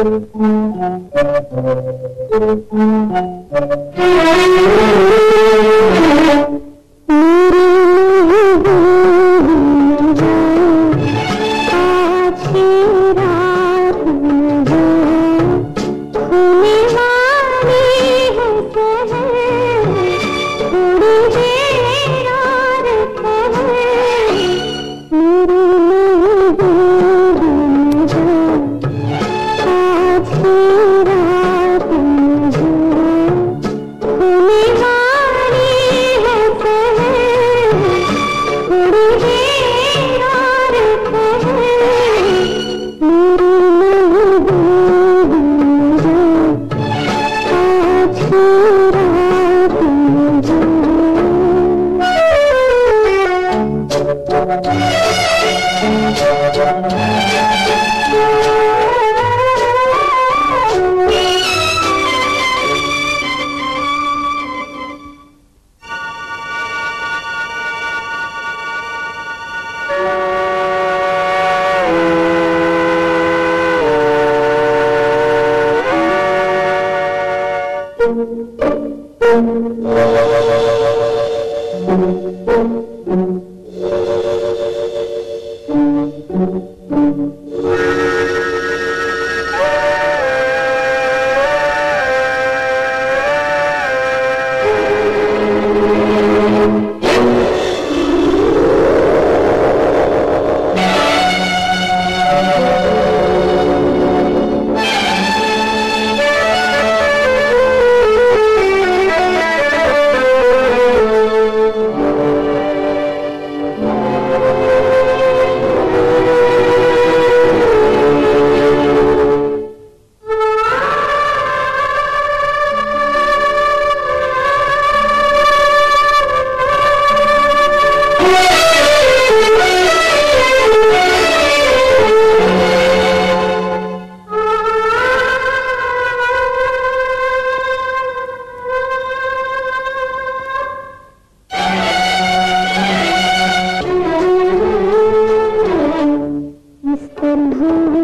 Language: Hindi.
Thank you. Thank you. Woo-hoo!